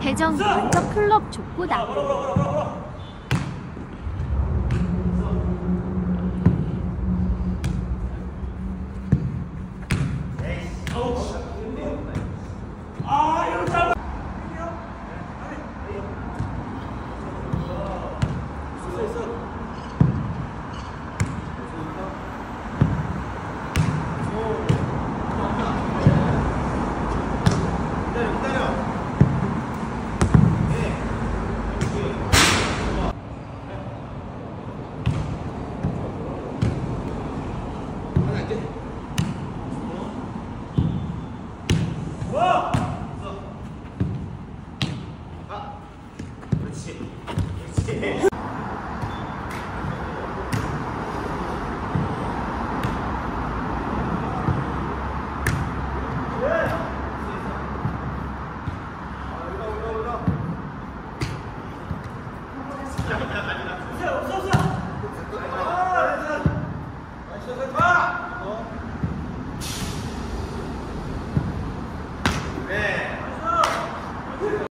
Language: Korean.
대전 근처 클럽 족구다. 에이, Yeah.